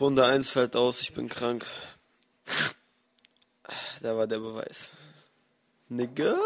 Runde 1 fällt aus, ich bin krank. Da war der Beweis. Nigga?